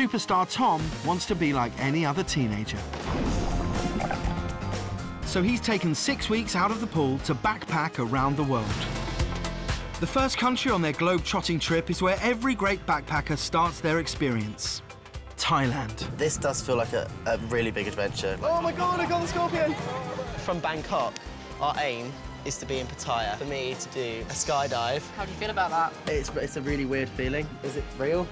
superstar Tom wants to be like any other teenager. So he's taken six weeks out of the pool to backpack around the world. The first country on their globe-trotting trip is where every great backpacker starts their experience. Thailand. This does feel like a, a really big adventure. Oh my god, I got the scorpion! From Bangkok, our aim is to be in Pattaya. For me to do a skydive. How do you feel about that? It's, it's a really weird feeling. Is it real?